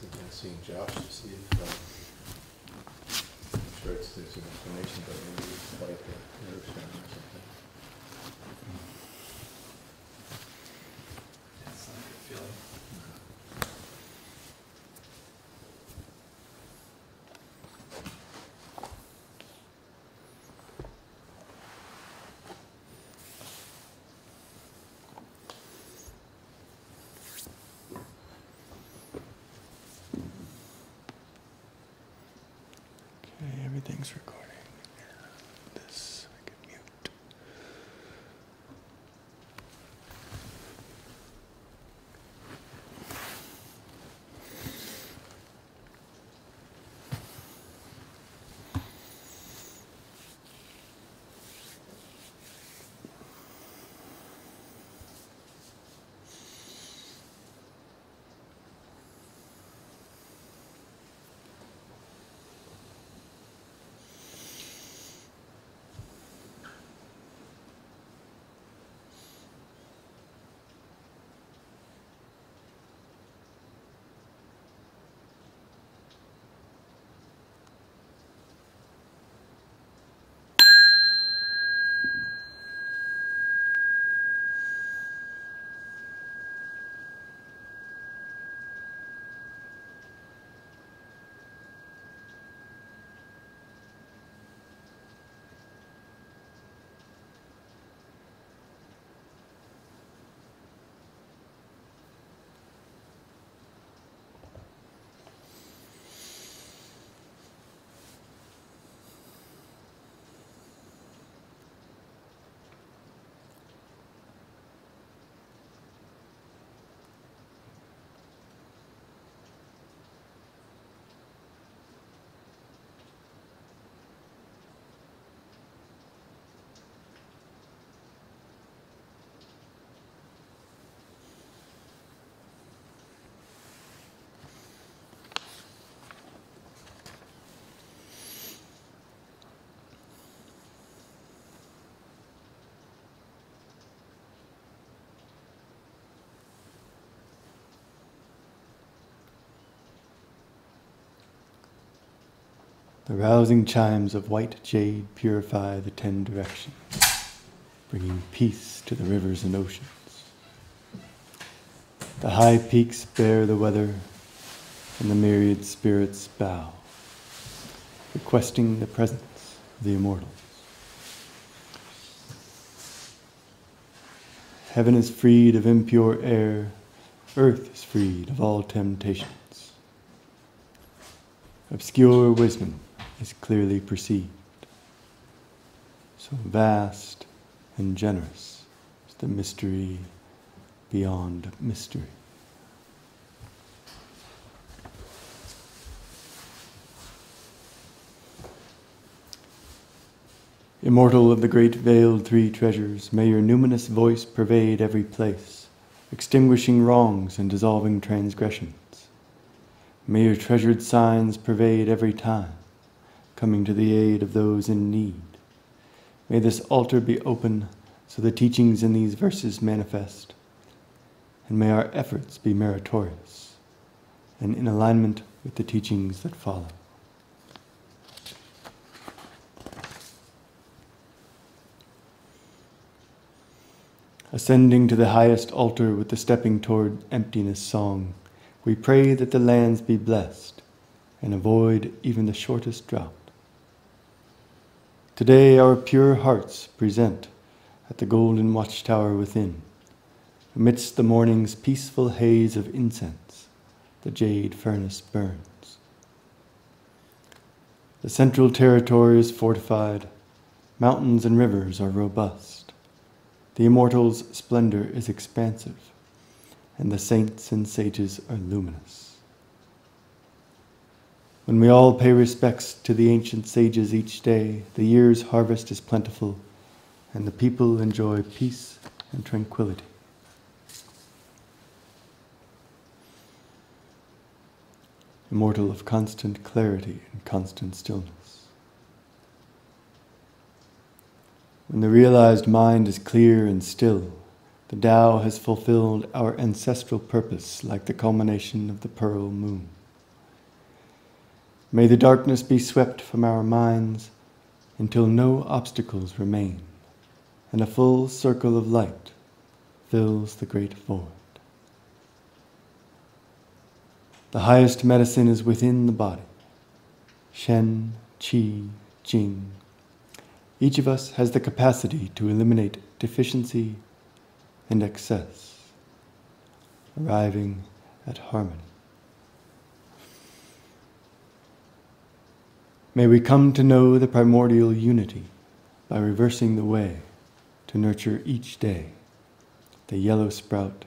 Thinking of seeing Josh to see if, uh, I'm sure it's, there's some information, but maybe it's like a nerve or something. That's not a good feeling. Everything's recording. The rousing chimes of white jade purify the ten directions, bringing peace to the rivers and oceans. The high peaks bear the weather, and the myriad spirits bow, requesting the presence of the immortals. Heaven is freed of impure air, earth is freed of all temptations. Obscure wisdom is clearly perceived. So vast and generous is the mystery beyond mystery. Immortal of the great veiled three treasures, may your numinous voice pervade every place, extinguishing wrongs and dissolving transgressions. May your treasured signs pervade every time, coming to the aid of those in need. May this altar be open so the teachings in these verses manifest, and may our efforts be meritorious and in alignment with the teachings that follow. Ascending to the highest altar with the stepping toward emptiness song, we pray that the lands be blessed and avoid even the shortest drought. Today, our pure hearts present at the golden watchtower within. Amidst the morning's peaceful haze of incense, the jade furnace burns. The central territory is fortified, mountains and rivers are robust. The immortal's splendor is expansive, and the saints and sages are luminous. When we all pay respects to the ancient sages each day, the year's harvest is plentiful, and the people enjoy peace and tranquility. Immortal of constant clarity and constant stillness. When the realized mind is clear and still, The Tao has fulfilled our ancestral purpose like the culmination of the pearl moon. May the darkness be swept from our minds until no obstacles remain and a full circle of light fills the great void. The highest medicine is within the body. Shen, Qi, Jing. Each of us has the capacity to eliminate deficiency and excess, arriving at harmony. May we come to know the primordial unity by reversing the way to nurture each day the yellow sprout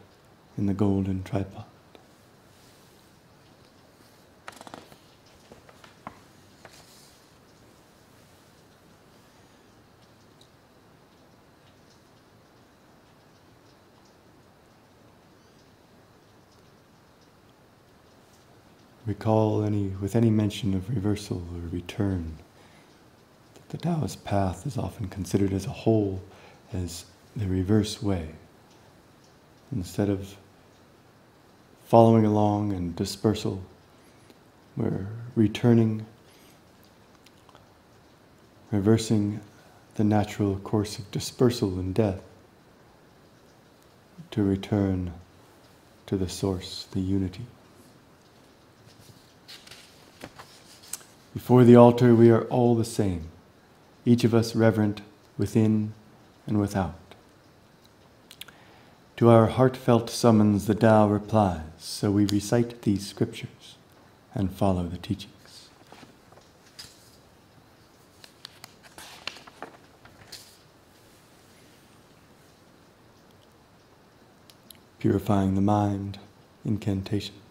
in the golden tripod. Recall any with any mention of reversal or return. The Taoist path is often considered as a whole, as the reverse way. Instead of following along and dispersal, we're returning, reversing the natural course of dispersal and death to return to the source, the unity. Before the altar, we are all the same, each of us reverent within and without. To our heartfelt summons, the Tao replies, so we recite these scriptures and follow the teachings. Purifying the mind, incantation.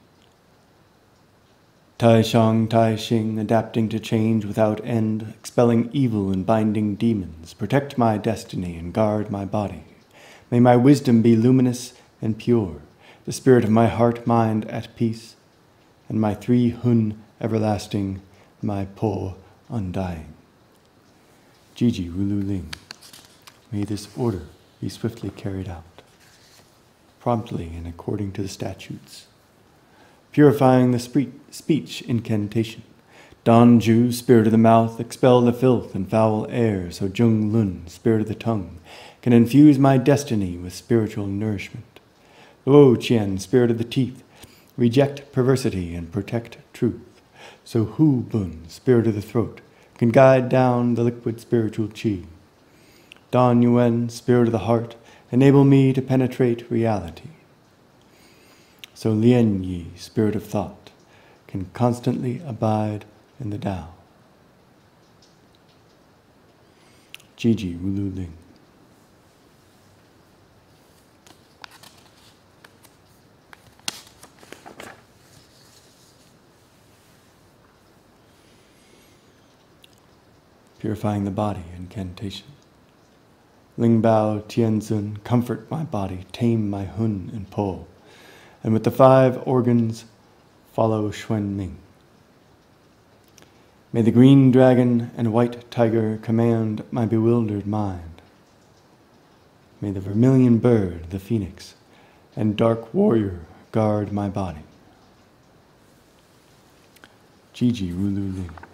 Tai Shang, Tai Xing, adapting to change without end, expelling evil and binding demons, protect my destiny and guard my body. May my wisdom be luminous and pure, the spirit of my heart mind at peace, and my three hun everlasting, my po undying. Gigi Rulu Ling. May this order be swiftly carried out, promptly and according to the statutes purifying the speech incantation. Don Ju, spirit of the mouth, expel the filth and foul air, so Jung Lun, spirit of the tongue, can infuse my destiny with spiritual nourishment. Luo Qian, spirit of the teeth, reject perversity and protect truth. So Hu Bun, spirit of the throat, can guide down the liquid spiritual chi. Don Yuan, spirit of the heart, enable me to penetrate reality. So Lien Yi, spirit of thought, can constantly abide in the Tao. Gigi Wulu Ling. Purifying the body, incantation. Ling Bao Tianzun, comfort my body, tame my hun and po and with the five organs follow Xuan Ming. May the green dragon and white tiger command my bewildered mind. May the vermilion bird, the phoenix, and dark warrior guard my body. Gigi Rulu Ling.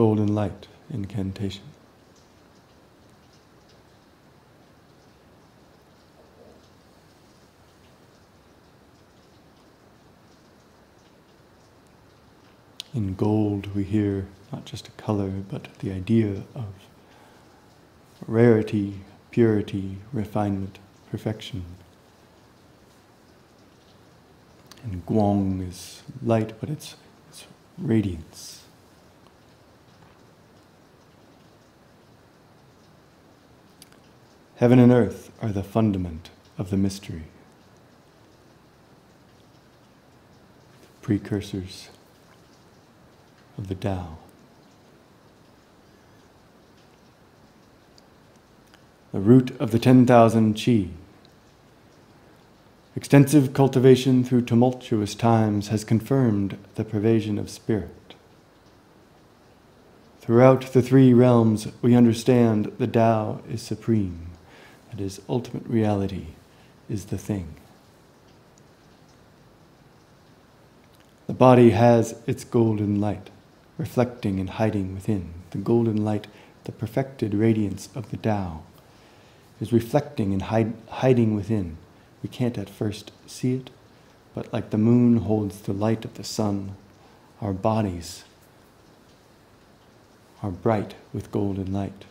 Golden light incantation. In gold, we hear not just a color, but the idea of rarity, purity, refinement, perfection. And Guang is light, but it's, it's radiance. Heaven and earth are the fundament of the mystery, precursors of the Tao. the root of the 10,000 chi. Extensive cultivation through tumultuous times has confirmed the pervasion of spirit. Throughout the three realms, we understand the Tao is supreme, that is, ultimate reality is the thing. The body has its golden light, reflecting and hiding within. The golden light, the perfected radiance of the Tao, is reflecting and hide, hiding within. We can't at first see it, but like the moon holds the light of the sun, our bodies are bright with golden light.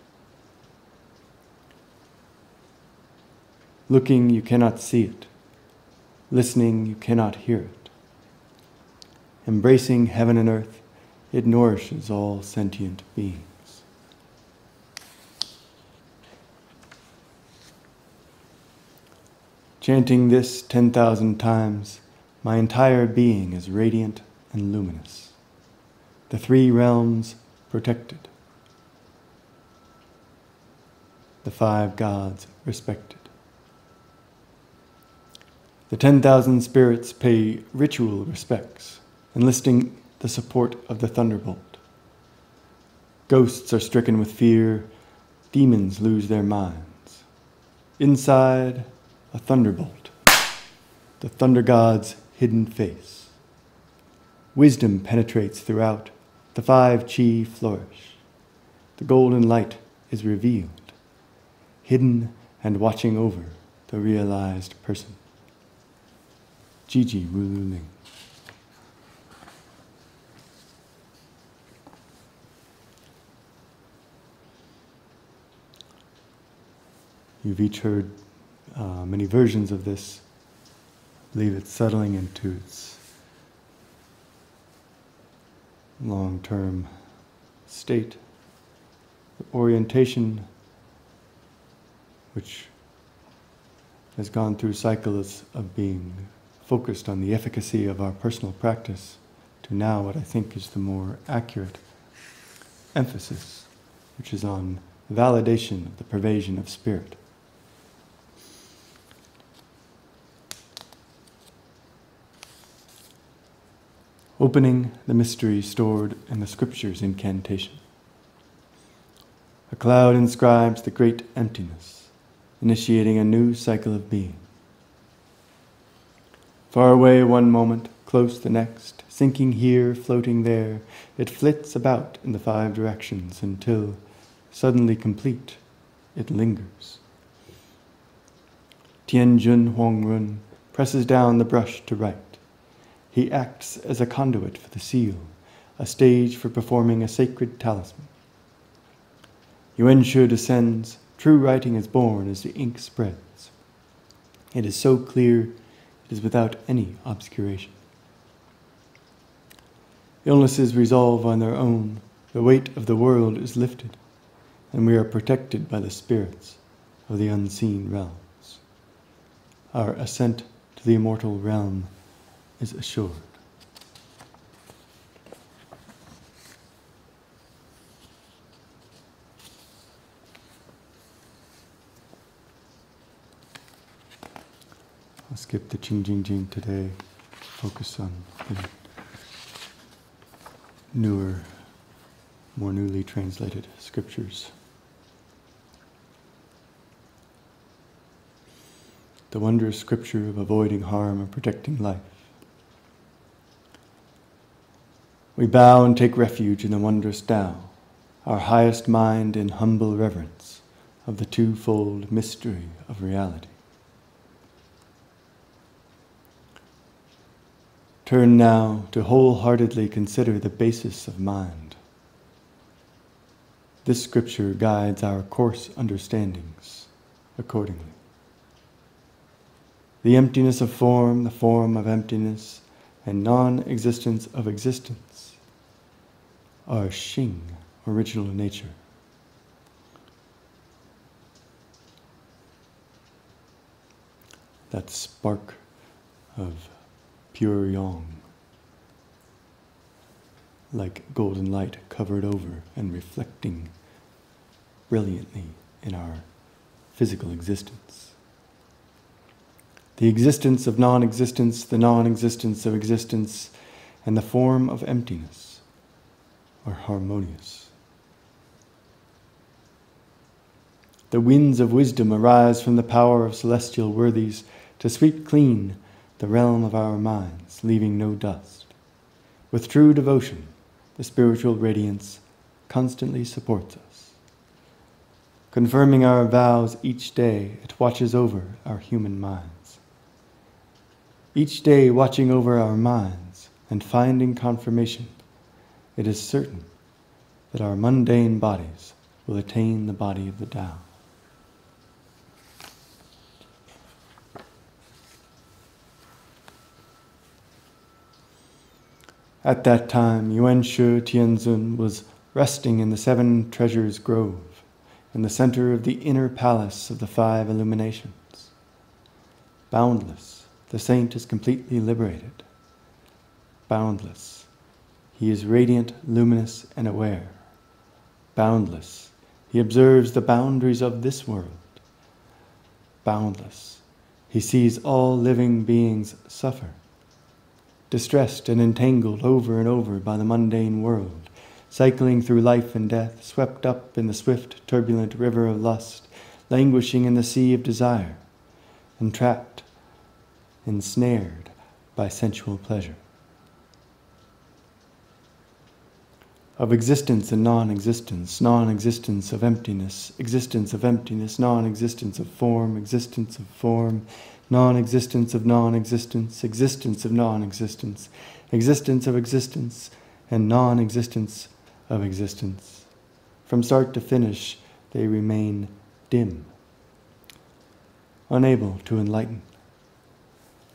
Looking, you cannot see it. Listening, you cannot hear it. Embracing heaven and earth, it nourishes all sentient beings. Chanting this 10,000 times, my entire being is radiant and luminous. The three realms protected. The five gods respected. The 10,000 spirits pay ritual respects, enlisting the support of the thunderbolt. Ghosts are stricken with fear, demons lose their minds. Inside, a thunderbolt, the thunder god's hidden face. Wisdom penetrates throughout, the five chi flourish. The golden light is revealed, hidden and watching over the realized person. Gigi. You've each heard uh, many versions of this. I believe it's settling into its long term state. The orientation, which has gone through cycles of being focused on the efficacy of our personal practice, to now what I think is the more accurate emphasis, which is on validation of the pervasion of spirit. opening the mystery stored in the Scriptures incantation. A cloud inscribes the great emptiness, initiating a new cycle of being. Far away one moment, close the next, sinking here, floating there, it flits about in the five directions until, suddenly complete, it lingers. Tianzhen Huangren presses down the brush to write. He acts as a conduit for the seal, a stage for performing a sacred talisman. Yuan Shi descends, true writing is born as the ink spreads. It is so clear, is without any obscuration. Illnesses resolve on their own, the weight of the world is lifted, and we are protected by the spirits of the unseen realms. Our ascent to the immortal realm is assured. Skip the Ching Jing Jing today, focus on the newer, more newly translated scriptures. The wondrous scripture of avoiding harm and protecting life. We bow and take refuge in the wondrous Tao, our highest mind in humble reverence of the twofold mystery of reality. Turn now to wholeheartedly consider the basis of mind. This scripture guides our coarse understandings accordingly. The emptiness of form, the form of emptiness, and non existence of existence are Xing, original nature. That spark of pure yang, like golden light covered over and reflecting brilliantly in our physical existence. The existence of non existence, the non existence of existence, and the form of emptiness are harmonious. The winds of wisdom arise from the power of celestial worthies to sweep clean the realm of our minds, leaving no dust. With true devotion, the spiritual radiance constantly supports us. Confirming our vows each day, it watches over our human minds. Each day, watching over our minds and finding confirmation, it is certain that our mundane bodies will attain the body of the Tao. At that time, Yuan Shi Tianzun was resting in the Seven Treasures Grove, in the center of the inner palace of the Five Illuminations. Boundless, the saint is completely liberated. Boundless, he is radiant, luminous, and aware. Boundless, he observes the boundaries of this world. Boundless, he sees all living beings suffer distressed and entangled over and over by the mundane world, cycling through life and death, swept up in the swift, turbulent river of lust, languishing in the sea of desire, entrapped, ensnared by sensual pleasure. Of existence and non existence, non existence of emptiness, existence of emptiness, non existence of form, existence of form, non existence of non existence, existence of non existence, existence of existence, and non existence of existence. From start to finish, they remain dim, unable to enlighten,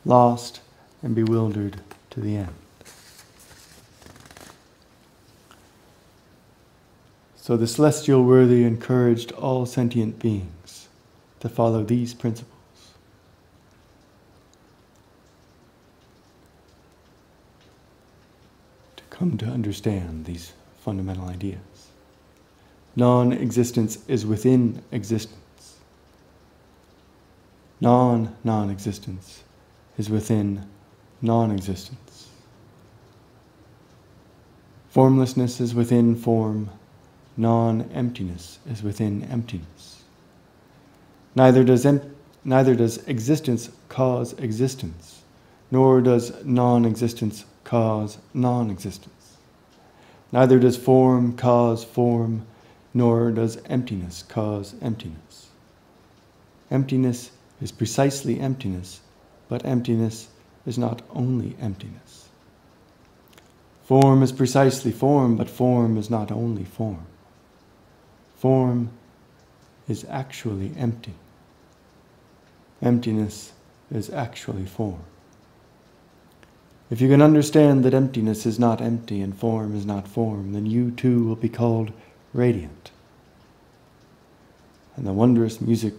lost and bewildered to the end. So the celestial worthy encouraged all sentient beings to follow these principles. Come to understand these fundamental ideas. Non existence is within existence. Non non existence is within non existence. Formlessness is within form, non emptiness is within emptiness. Neither does, em- neither does existence cause existence, nor does non existence cause non existence. Neither does form cause form, nor does emptiness cause emptiness. Emptiness is precisely emptiness, but emptiness is not only emptiness. Form is precisely form, but form is not only form. Form is actually empty. Emptiness is actually form. If you can understand that emptiness is not empty and form is not form, then you too will be called radiant. And the wondrous music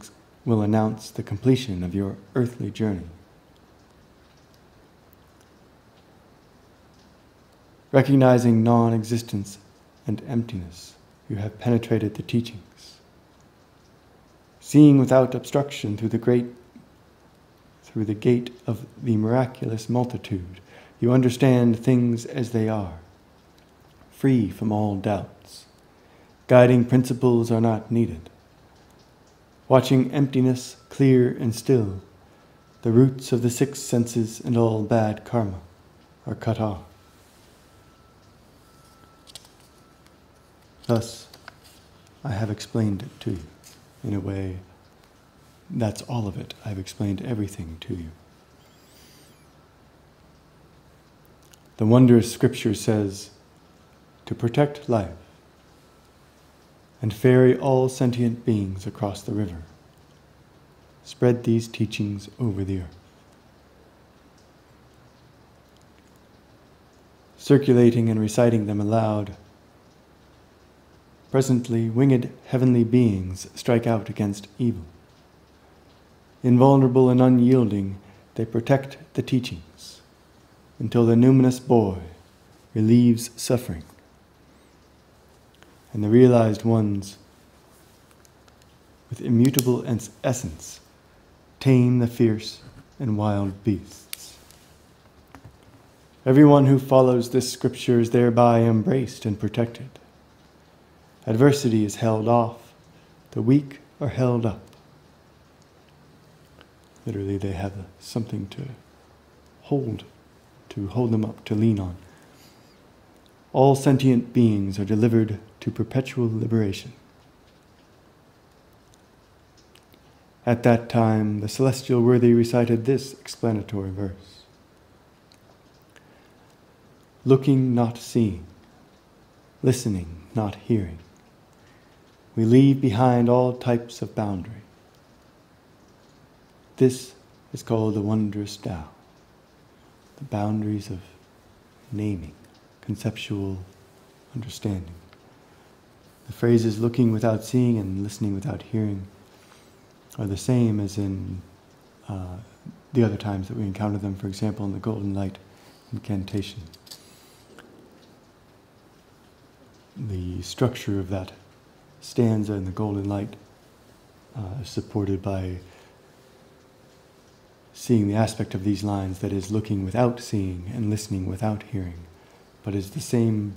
will announce the completion of your earthly journey. Recognizing non existence and emptiness, you have penetrated the teachings. Seeing without obstruction through the great through the gate of the miraculous multitude, you understand things as they are, free from all doubts. Guiding principles are not needed. Watching emptiness clear and still, the roots of the six senses and all bad karma are cut off. Thus, I have explained it to you in a way that's all of it. I've explained everything to you. The wondrous scripture says to protect life and ferry all sentient beings across the river. Spread these teachings over the earth. Circulating and reciting them aloud, presently winged heavenly beings strike out against evil. Invulnerable and unyielding, they protect the teachings until the numinous boy relieves suffering. And the realized ones with immutable essence, tame the fierce and wild beasts. Everyone who follows this scripture is thereby embraced and protected. Adversity is held off, the weak are held up. Literally, they have something to hold, to hold them up, to lean on. All sentient beings are delivered to perpetual liberation. At that time, the celestial worthy recited this explanatory verse Looking, not seeing, listening, not hearing, we leave behind all types of boundary. This is called the wondrous Tao, the boundaries of naming, conceptual understanding. The phrases looking without seeing and listening without hearing are the same as in uh, the other times that we encounter them, for example, in the Golden Light incantation. The structure of that stanza in the Golden Light uh, is supported by seeing the aspect of these lines that is looking without seeing and listening without hearing, but is the same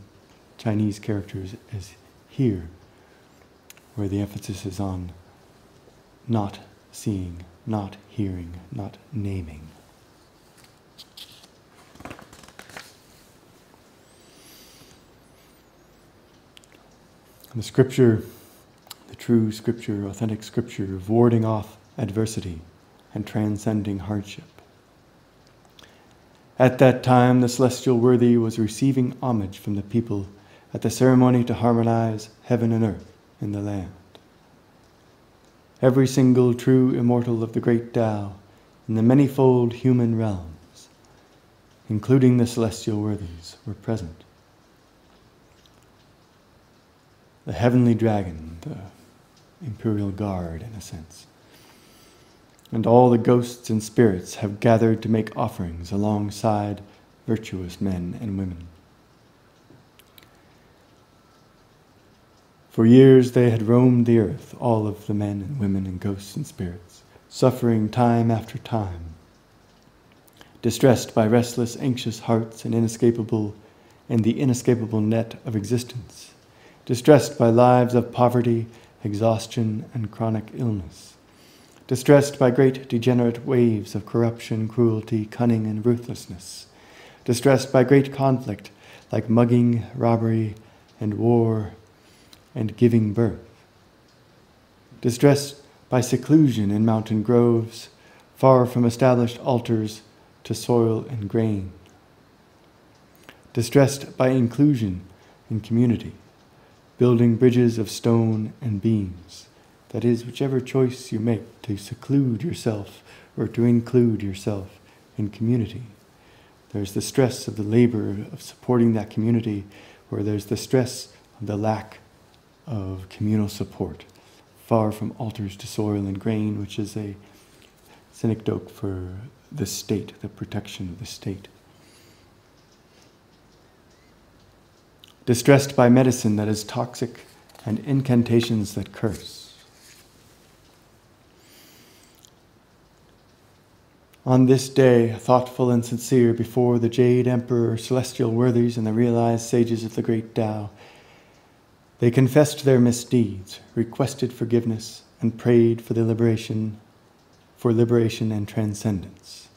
Chinese characters as here, where the emphasis is on not seeing, not hearing, not naming. The scripture, the true scripture, authentic scripture, of warding off adversity and transcending hardship. At that time, the celestial worthy was receiving homage from the people at the ceremony to harmonize heaven and earth in the land every single true immortal of the great Tao in the manifold human realms, including the celestial worthies, were present. The heavenly dragon, the imperial guard, in a sense, and all the ghosts and spirits have gathered to make offerings alongside virtuous men and women. For years they had roamed the earth, all of the men and women and ghosts and spirits, suffering time after time, distressed by restless, anxious hearts and inescapable and the inescapable net of existence, distressed by lives of poverty, exhaustion, and chronic illness, distressed by great degenerate waves of corruption, cruelty, cunning, and ruthlessness, distressed by great conflict like mugging, robbery, and war and giving birth. Distressed by seclusion in mountain groves, far from established altars to soil and grain. Distressed by inclusion in community, building bridges of stone and beams. That is, whichever choice you make to seclude yourself or to include yourself in community. There's the stress of the labor of supporting that community, or there's the stress of the lack of communal support, far from altars to soil and grain, which is a synecdoche for the state, the protection of the state. Distressed by medicine that is toxic and incantations that curse. On this day, thoughtful and sincere before the Jade Emperor, celestial worthies, and the realized sages of the great Tao, they confessed their misdeeds, requested forgiveness, and prayed for the liberation, for liberation and transcendence,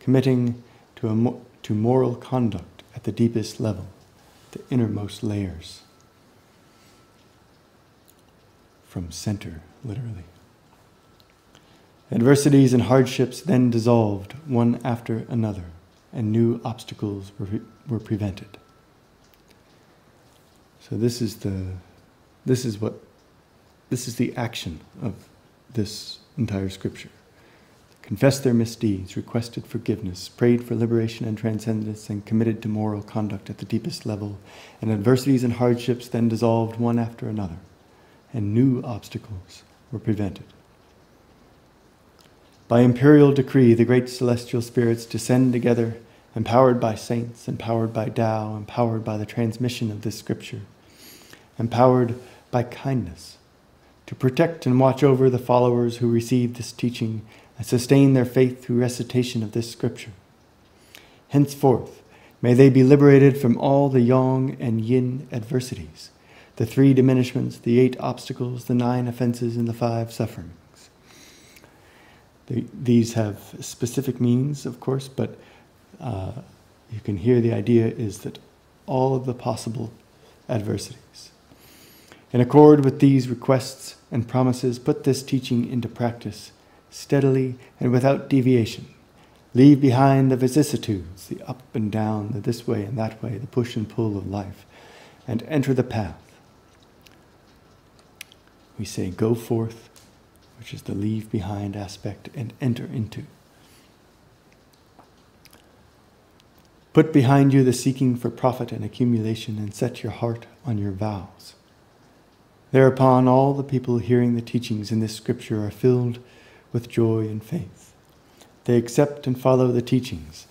committing to, a, to moral conduct at the deepest level, the innermost layers. From center, literally. Adversities and hardships then dissolved one after another, and new obstacles were, were prevented. So this is the this is what this is the action of this entire scripture. Confessed their misdeeds, requested forgiveness, prayed for liberation and transcendence, and committed to moral conduct at the deepest level. And adversities and hardships then dissolved one after another, and new obstacles were prevented. By imperial decree, the great celestial spirits descend together, empowered by saints, empowered by Tao, empowered by the transmission of this scripture, empowered by kindness, to protect and watch over the followers who receive this teaching and sustain their faith through recitation of this scripture. Henceforth, may they be liberated from all the yang and yin adversities, the three diminishments, the eight obstacles, the nine offenses, and the five sufferings. These have specific meanings, of course, but uh, you can hear the idea is that all of the possible adversities. In accord with these requests and promises, put this teaching into practice steadily and without deviation. Leave behind the vicissitudes, the up and down, the this way and that way, the push and pull of life, and enter the path. We say, Go forth, which is the leave behind aspect, and enter into. Put behind you the seeking for profit and accumulation, and set your heart on your vows. Thereupon, all the people hearing the teachings in this scripture are filled with joy and faith. They accept and follow the teachings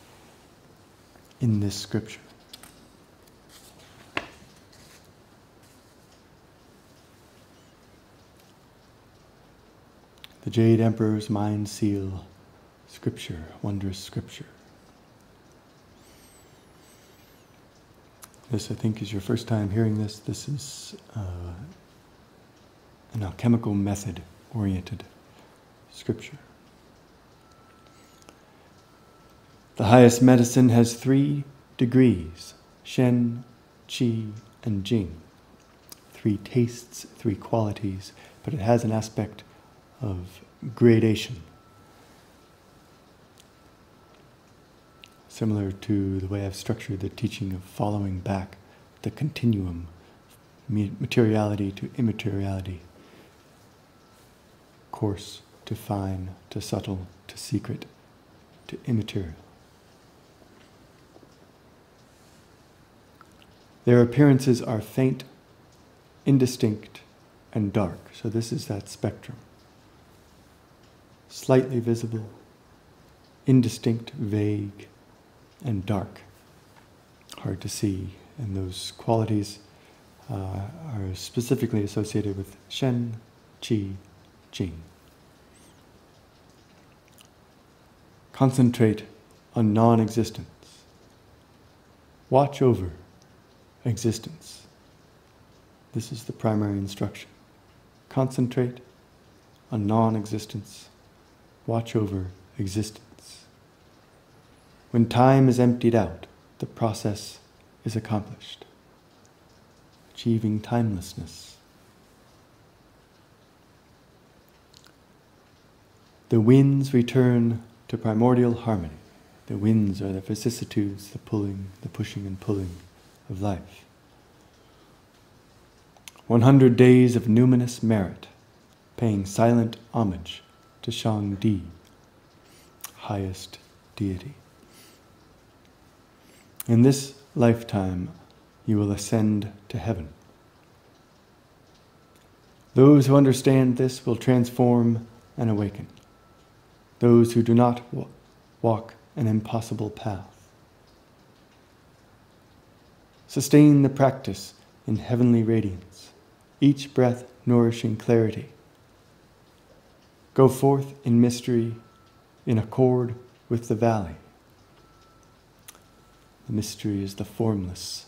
in this scripture. The Jade Emperor's Mind Seal, Scripture, wondrous Scripture. This, I think, is your first time hearing this. This is uh, an alchemical method oriented scripture. The highest medicine has three degrees Shen, Qi, and Jing. Three tastes, three qualities, but it has an aspect of gradation. Similar to the way I've structured the teaching of following back the continuum, materiality to immateriality, coarse to fine to subtle to secret to immaterial. Their appearances are faint, indistinct, and dark. So, this is that spectrum. Slightly visible, indistinct, vague, and dark. Hard to see. And those qualities uh, are specifically associated with Shen, Qi, Jing. Concentrate on non existence. Watch over existence. This is the primary instruction. Concentrate on non existence. Watch over existence. When time is emptied out, the process is accomplished, achieving timelessness. The winds return to primordial harmony. The winds are the vicissitudes, the pulling, the pushing and pulling of life. 100 days of numinous merit, paying silent homage to Shang Di, highest deity. In this lifetime, you will ascend to heaven. Those who understand this will transform and awaken those who do not walk an impossible path. Sustain the practice in heavenly radiance, each breath nourishing clarity. Go forth in mystery in accord with the valley. The mystery is the formless,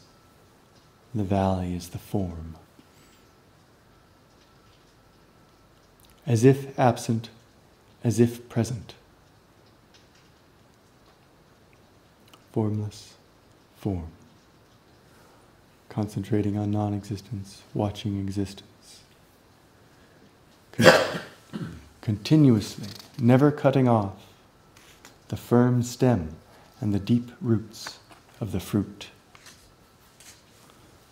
the valley is the form. As if absent, as if present. Formless form. Concentrating on non existence, watching existence. Con- continuously, never cutting off the firm stem and the deep roots of the fruit.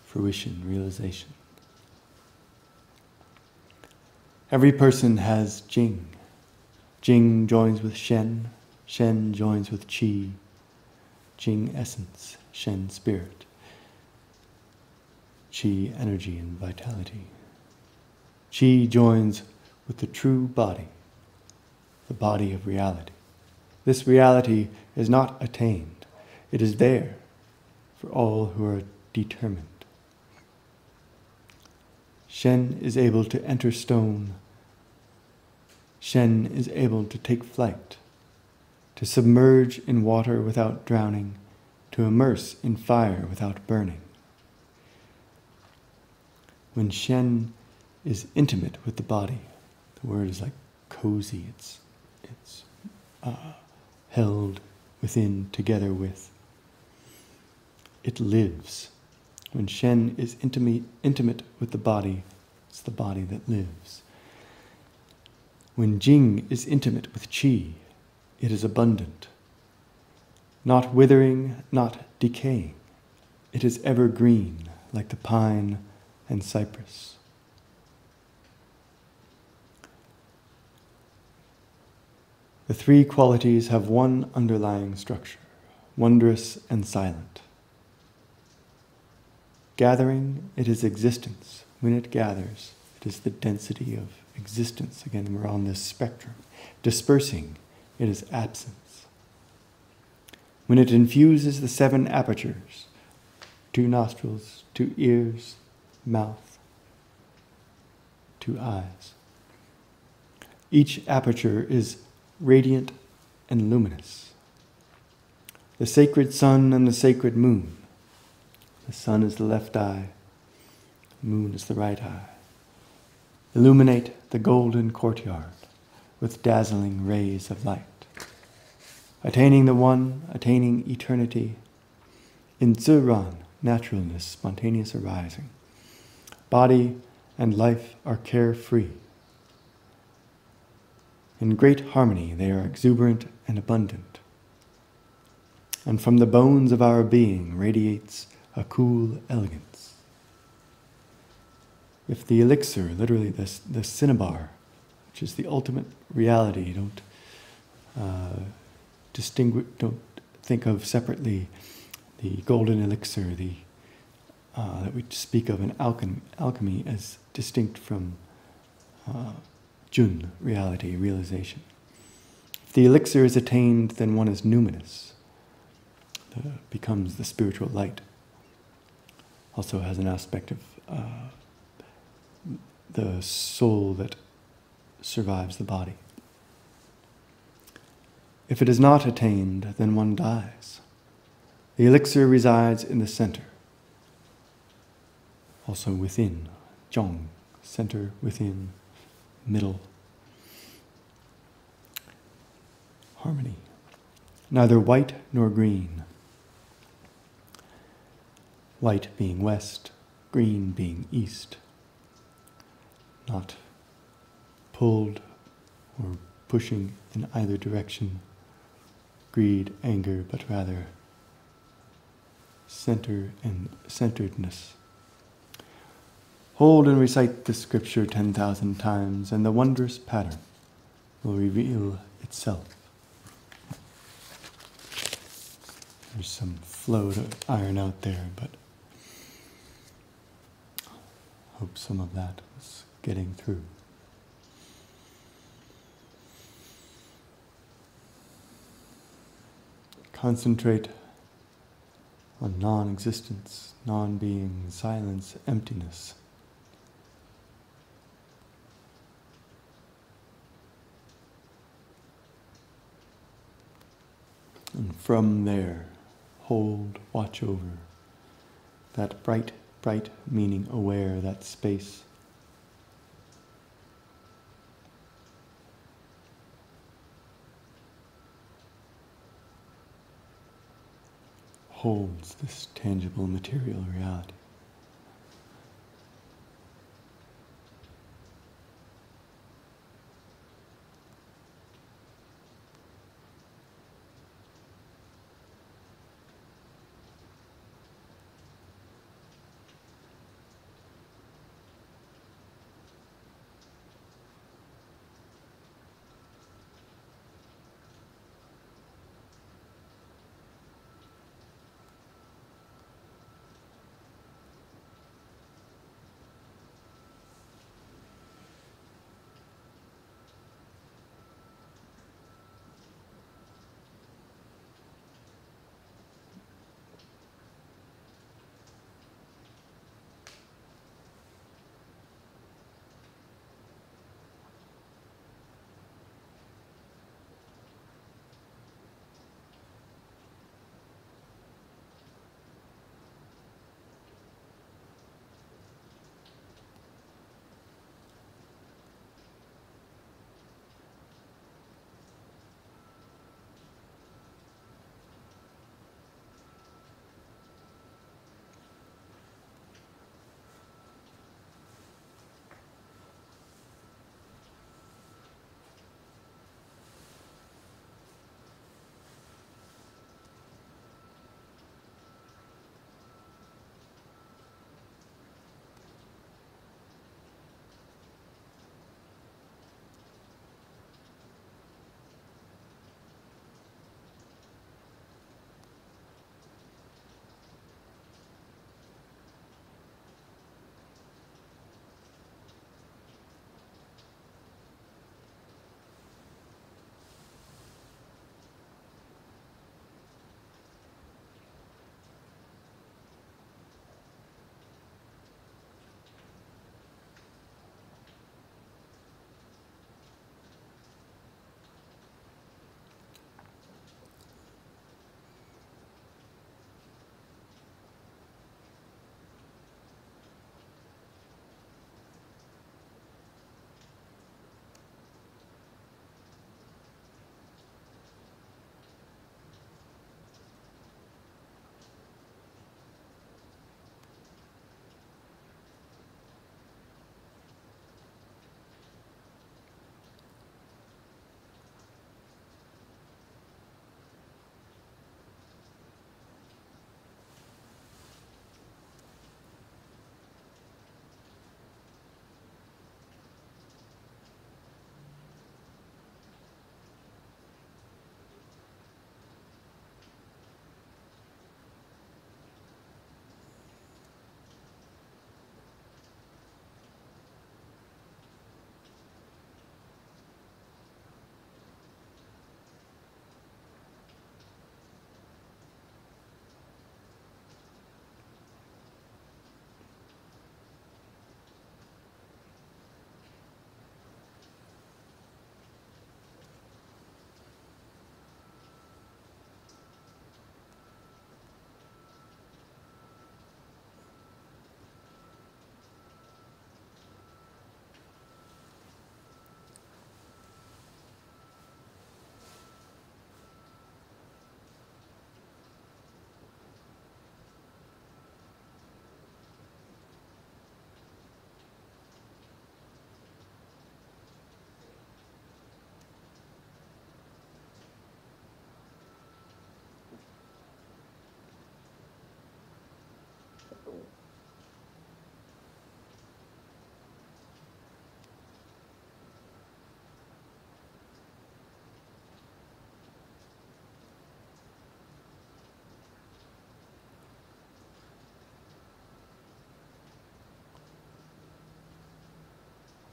Fruition, realization. Every person has Jing Jing joins with Shen, Shen joins with Qi, Jing essence, Shen spirit, Qi energy and vitality. Qi joins with the true body, the body of reality. This reality is not attained, it is there for all who are determined. Shen is able to enter stone. Shen is able to take flight, to submerge in water without drowning, to immerse in fire without burning. When Shen is intimate with the body, word is like cozy, it's, it's uh, held within, together with. It lives. When Shen is intimate, intimate with the body, it's the body that lives. When Jing is intimate with Qi, it is abundant. Not withering, not decaying. It is evergreen, like the pine and cypress. The three qualities have one underlying structure wondrous and silent. Gathering, it is existence. When it gathers, it is the density of existence. Again, we're on this spectrum. Dispersing, it is absence. When it infuses the seven apertures, two nostrils, two ears, mouth, two eyes. Each aperture is radiant and luminous. The sacred sun and the sacred moon. The sun is the left eye, the moon is the right eye. Illuminate the golden courtyard with dazzling rays of light. Attaining the one, attaining eternity. In Ziran, naturalness, spontaneous arising. Body and life are carefree. In great harmony, they are exuberant and abundant. And from the bones of our being radiates a cool elegance. If the elixir, literally the, the cinnabar, which is the ultimate reality, don't uh, distinguish, don't think of separately the golden elixir, the uh, that we speak of in alchemy, alchemy as distinct from uh, Zhen, reality, realization. If the elixir is attained, then one is numinous, becomes the spiritual light. Also has an aspect of uh, the soul that survives the body. If it is not attained, then one dies. The elixir resides in the center, also within, Zhong, center, within, middle. Harmony. Neither white nor green. White being west, green being east. Not pulled or pushing in either direction, greed, anger, but rather center and centeredness. Hold and recite the scripture 10,000 times, and the wondrous pattern will reveal itself. There's some flow to iron out there, but hope some of that is getting through. Concentrate on non existence, non being, silence, emptiness. And from there, hold, watch over that bright, bright meaning aware, that space. holds this tangible material reality.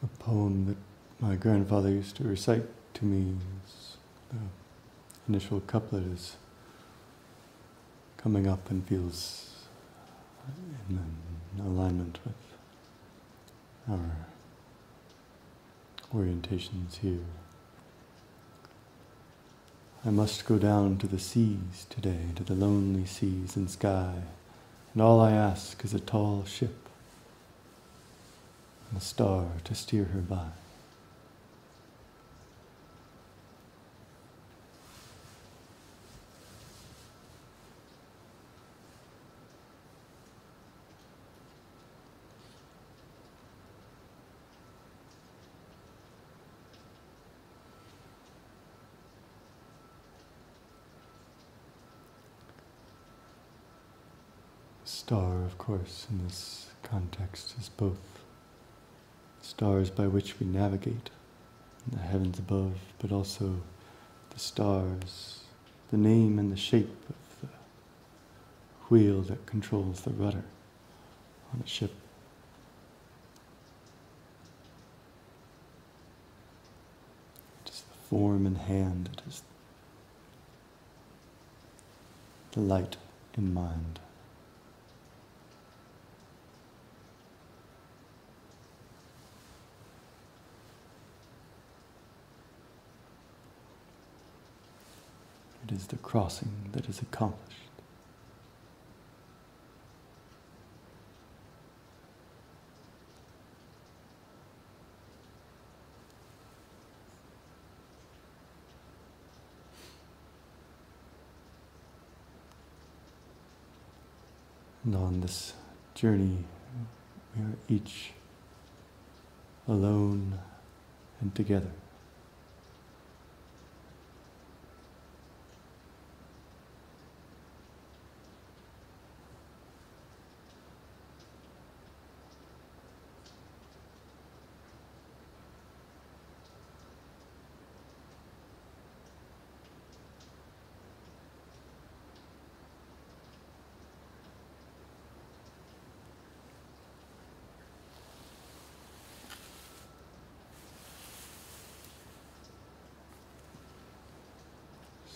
A poem that my grandfather used to recite to me is the initial couplet is coming up and feels in alignment with our orientations here. I must go down to the seas today, to the lonely seas and sky, and all I ask is a tall ship and a star to steer her by. Star, of course, in this context is both stars by which we navigate in the heavens above, but also the stars, the name and the shape of the wheel that controls the rudder on a ship. It is the form in hand, it is the light in mind. It is the crossing that is accomplished. And on this journey, we are each alone and together.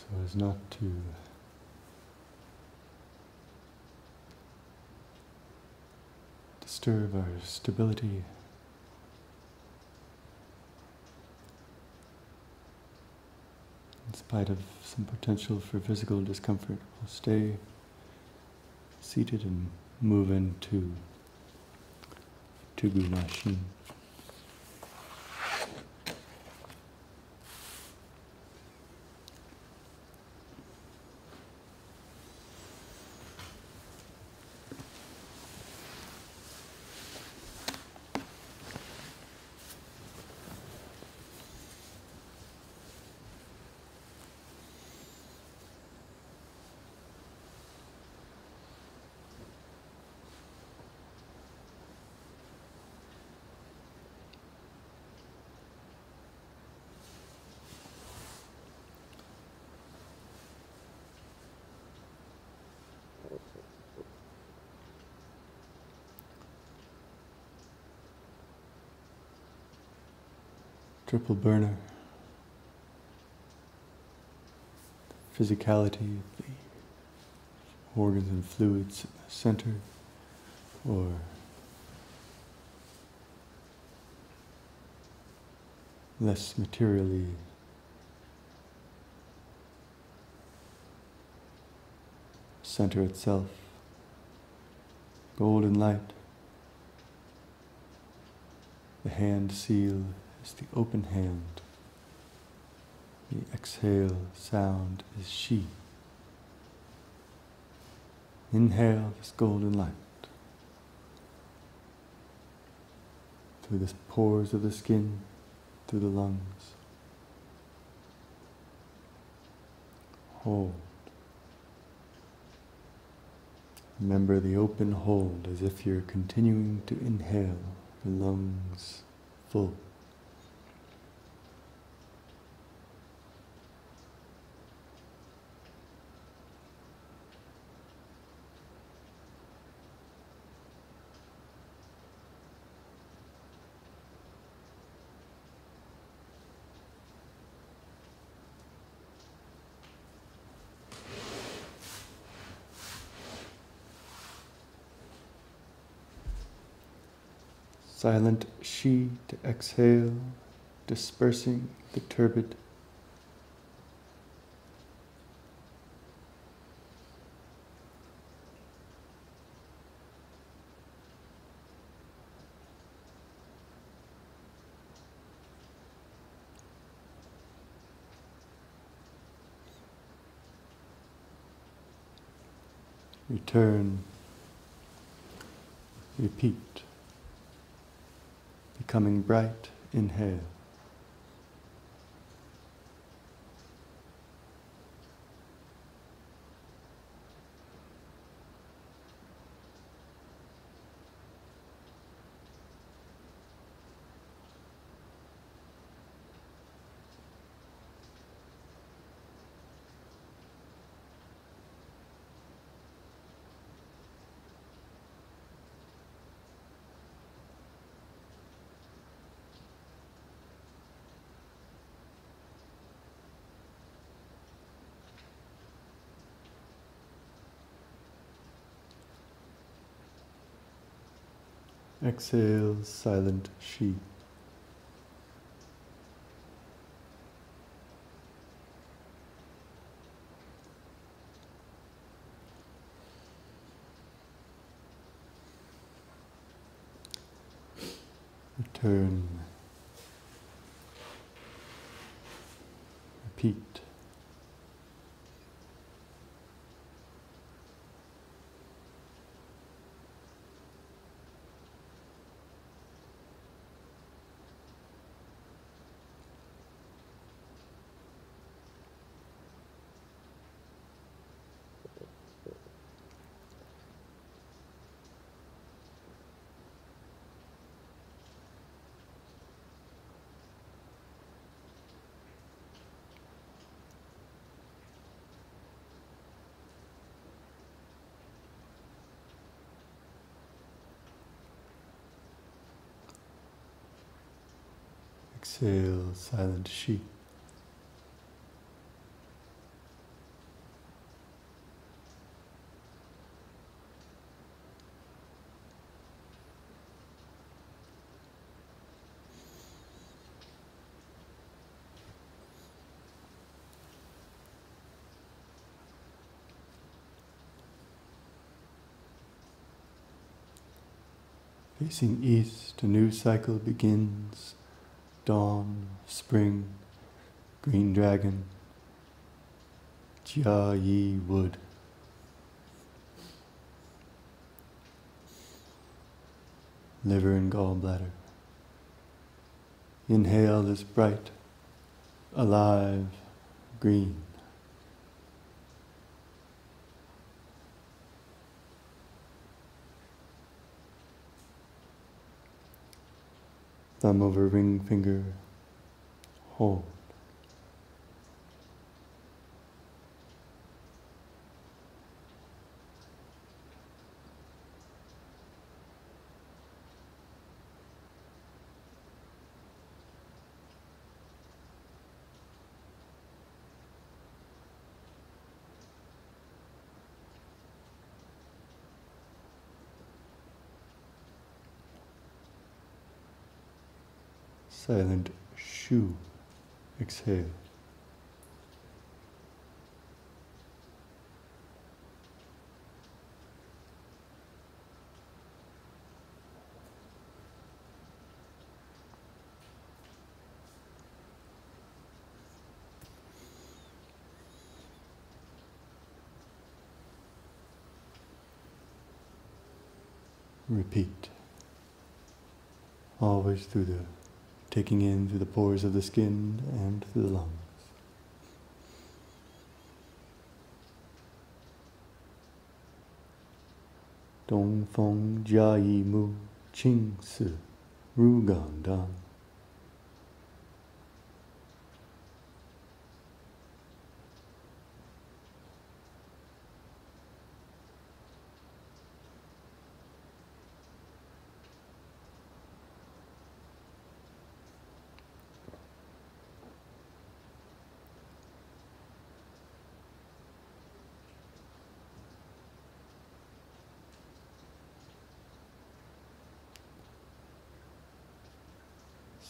So as not to disturb our stability. In spite of some potential for physical discomfort, we'll stay seated and move into TuGu NaXin. Triple burner, physicality of the organs and fluids in the center, or less materially. Center itself, golden light, the hand seal is the open hand. The exhale sound is she. Inhale this golden light through the pores of the skin, through the lungs. Hold. Remember the open hold as if you're continuing to inhale, the lungs full. Silent she to exhale, dispersing the turbid. Return. Repeat. Becoming bright, inhale. Exhale, silent she. Return. Repeat. Exhale, silent she. Facing east, a new cycle begins. Dawn, spring, green dragon, Jia Yi wood. Liver and gallbladder. Inhale this bright, alive, green. Thumb over ring finger, hold. Silent shu. Exhale. Repeat. Always through the taking in through the pores of the skin and through the lungs. Dong Fang Jia Yi Mu Qing Si Ru Gan Dan.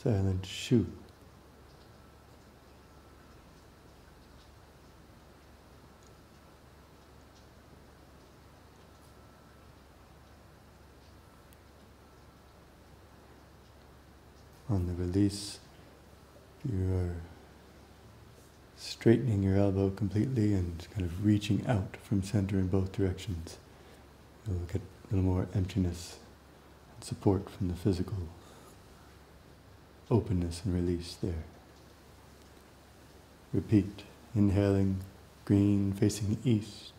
Silent shu. On the release, you are straightening your elbow completely and kind of reaching out from center in both directions. You'll get a little more emptiness and support from the physical openness and release there. Repeat, inhaling, green facing east,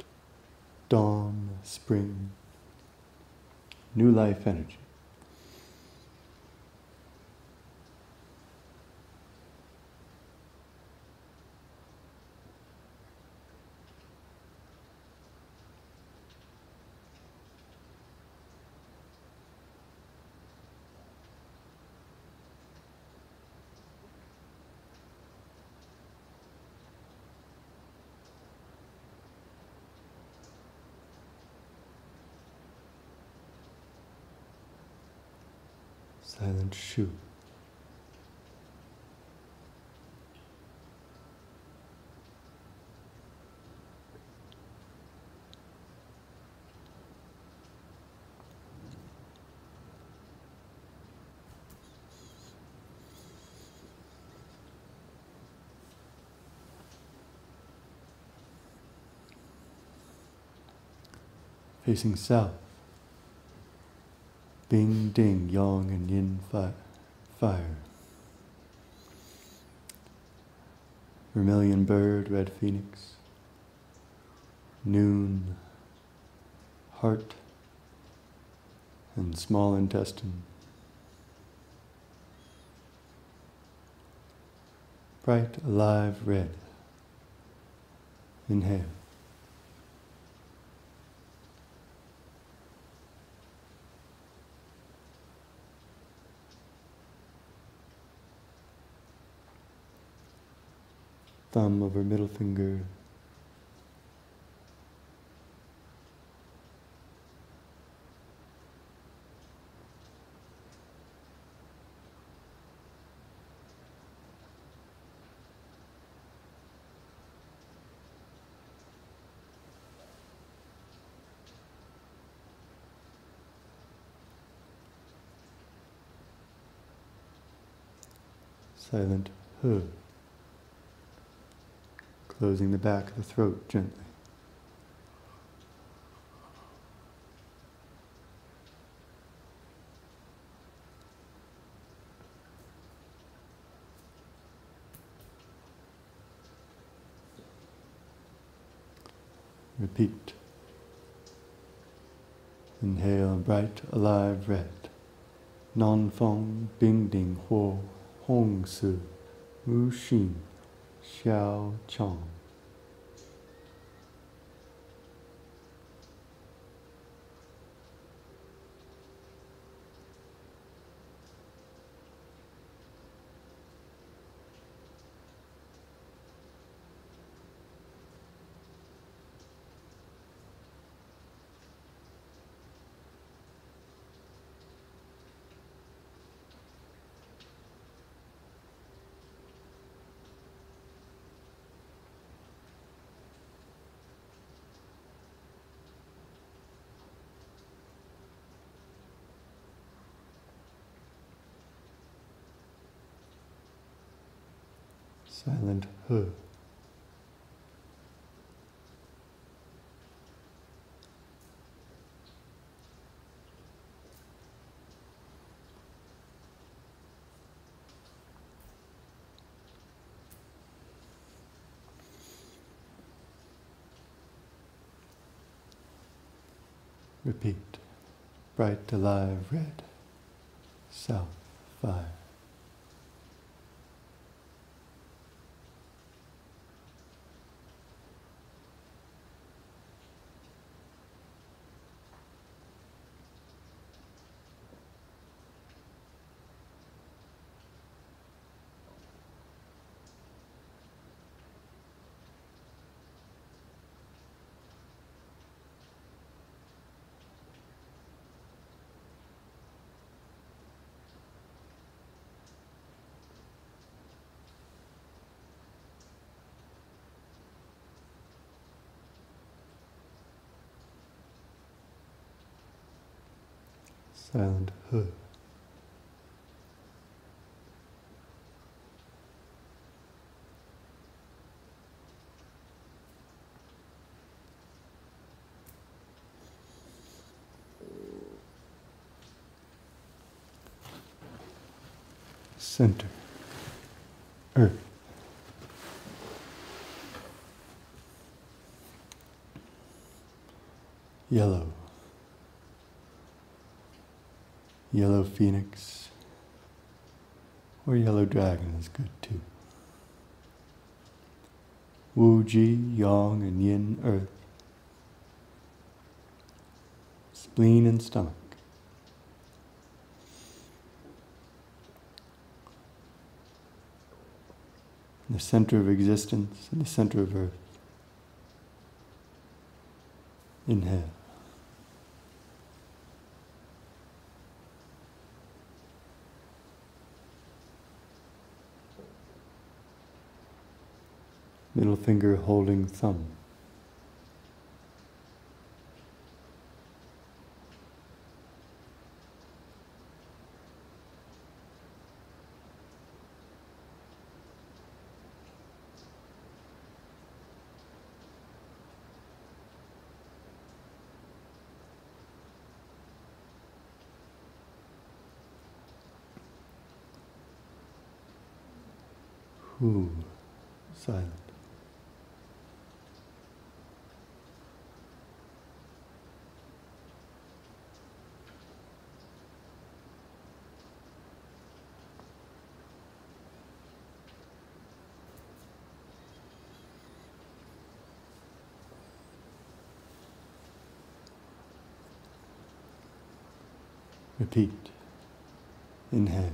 dawn, spring, new life energy. Silent shu. Facing south. Bing ding, yang and yin fi- fire. Vermilion bird, red phoenix. Noon, heart, and small intestine. Bright, alive, red. Inhale. Thumb over middle finger. Silent huh closing the back of the throat gently. Repeat. Inhale, bright, alive, red. Non fong, bing ding, huo, hong su, wu xin. 小强 Repeat. Bright, alive, red. South, fire. Silent huh. Center, Earth. Yellow. Yellow phoenix or yellow dragon is good too. Wu Ji, Yang and Yin, earth. Spleen and stomach. The center of existence and the center of earth. Inhale. Middle finger holding thumb. Inhale.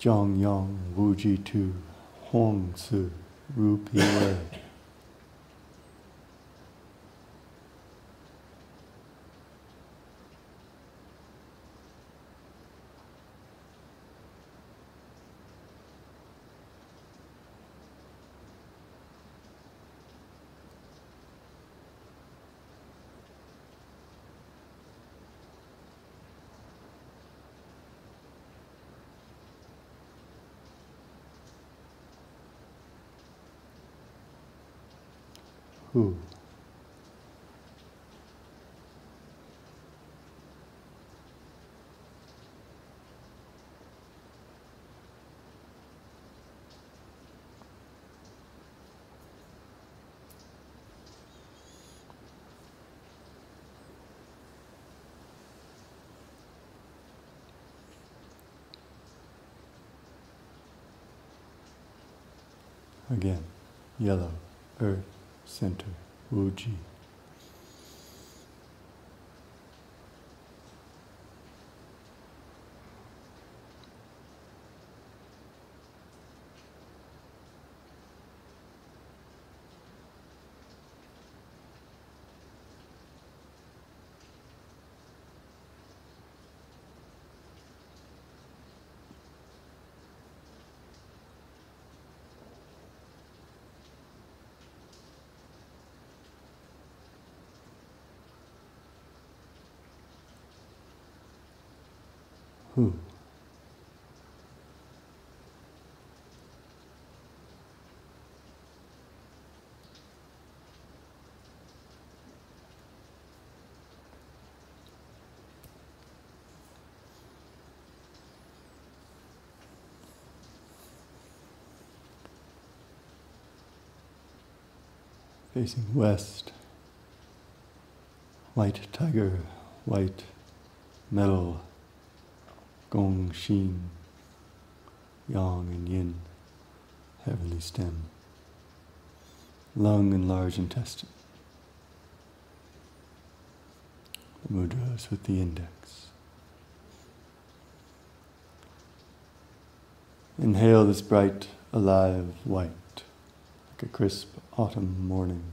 Zhang Yang Wu Ji Tu Hong Su Ru Pi Wei. Who? Again, yellow, earth, center, Wuji. Who? Facing west, white tiger, white metal Geng, Xin, Yang and Yin, heavenly stem, lung and large intestine, the mudras with the index. Inhale this bright, alive white, like a crisp autumn morning.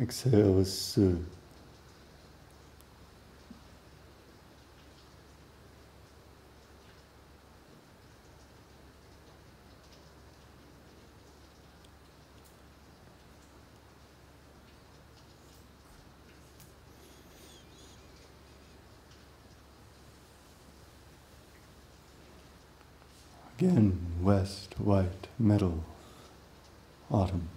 Exhale Su. Again, west, white, metal, autumn.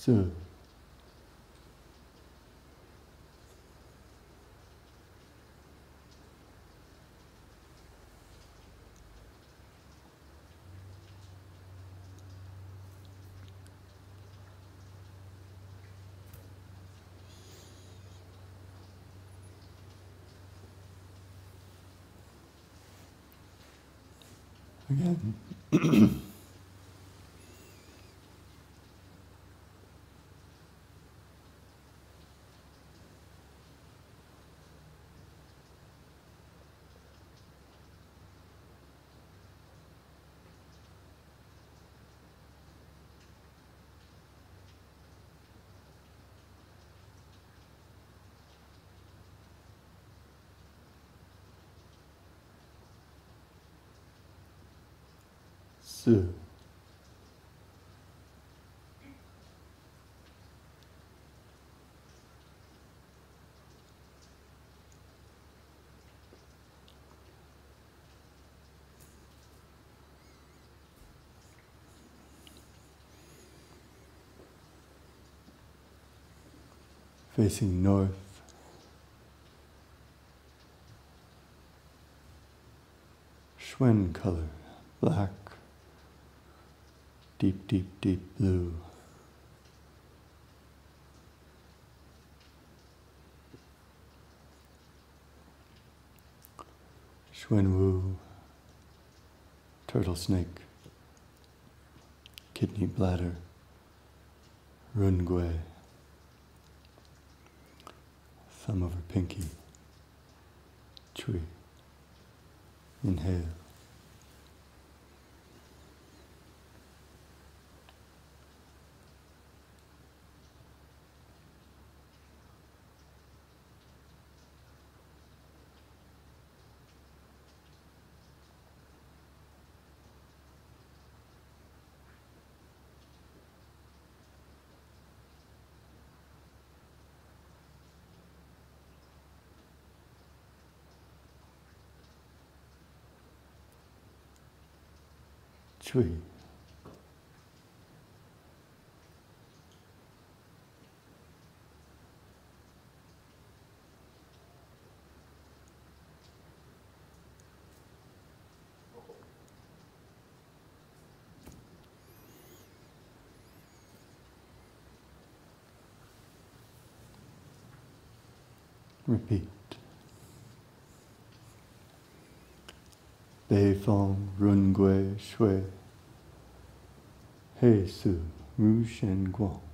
Su. Again. Facing north. Xuan color, black, deep, deep, deep blue. Xuanwu, turtle snake, kidney bladder, Ren Gui, thumb over pinky, Chui. Inhale. Chui. Repeat. Bei Fang Ren Gui Shui Hei Se Ru Shen Guang.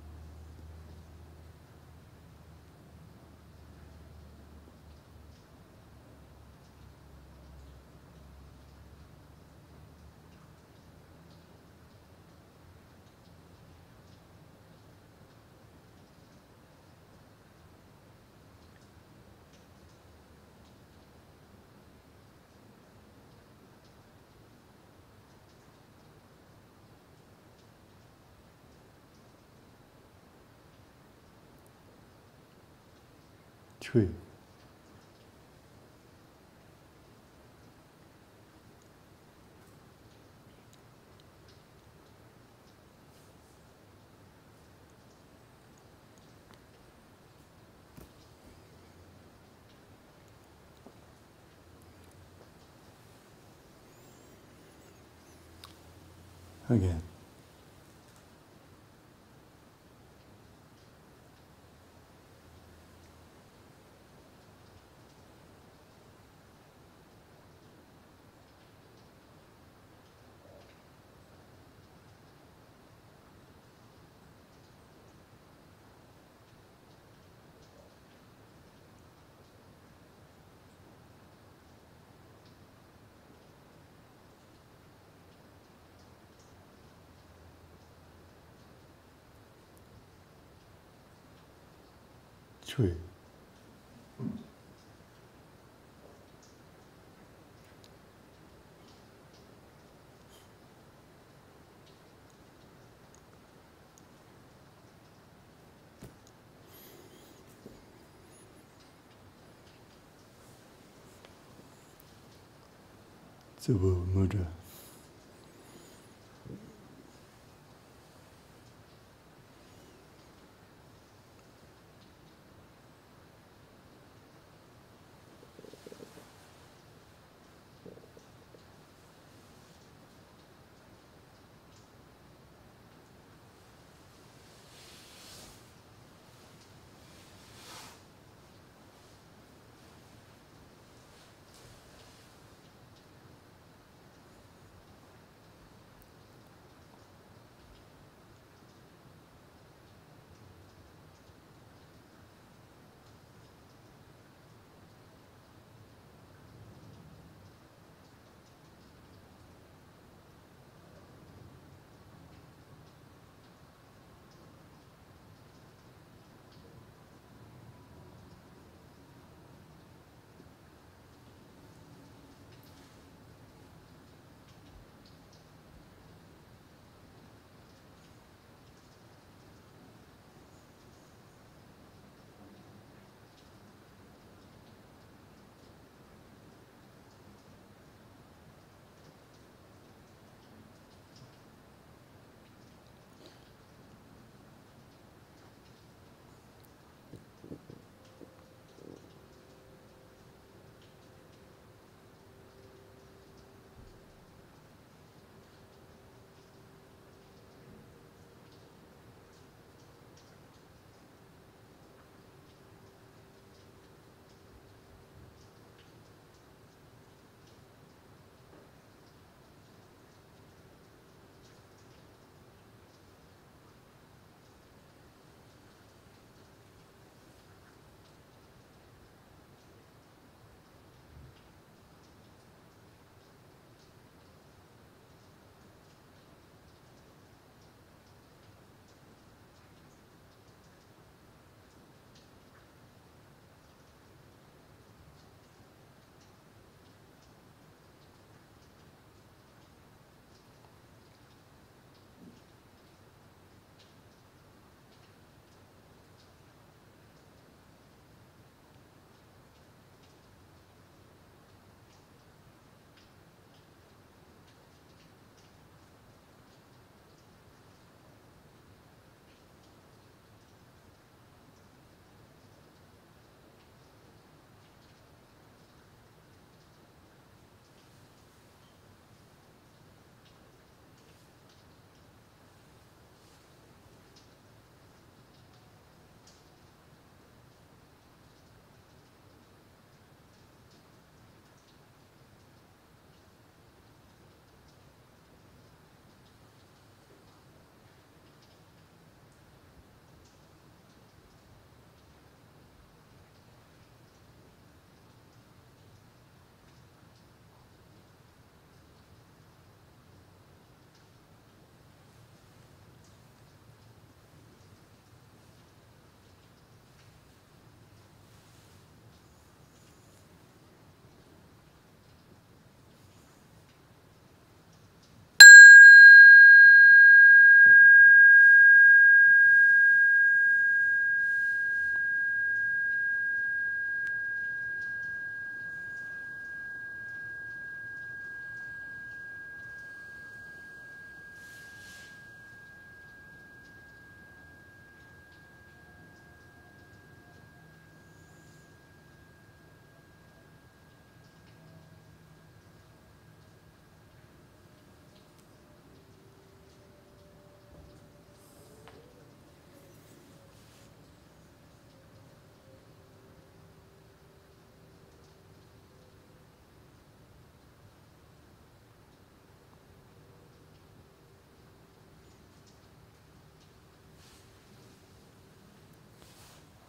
Chui. Again. chui. Tsubu mudra.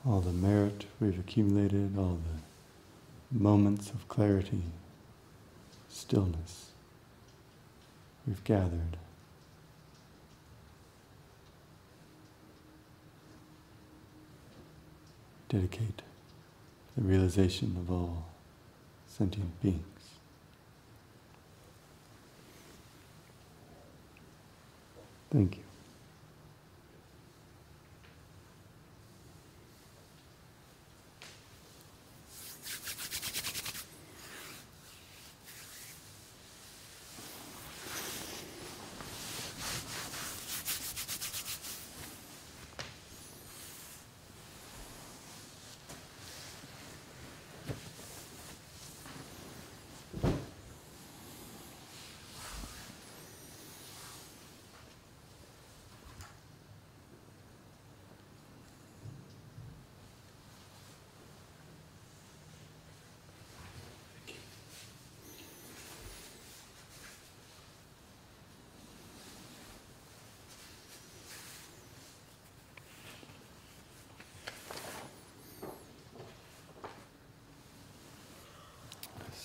All the merit we've accumulated, all the moments of clarity, stillness we've gathered. dedicate the realization of all sentient beings. Thank you.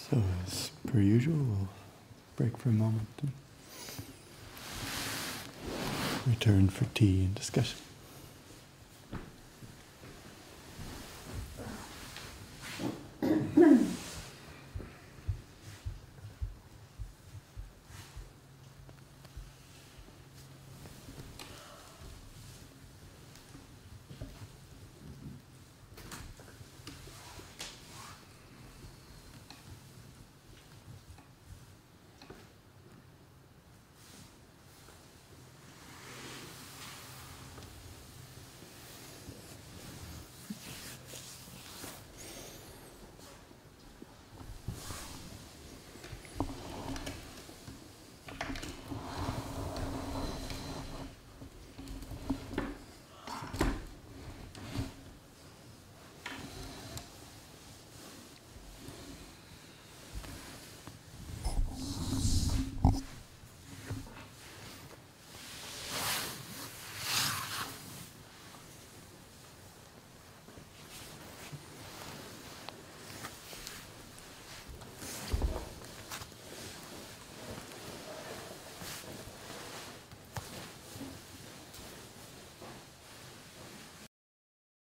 So, as per usual, we'll break for a moment and return for tea and discussion.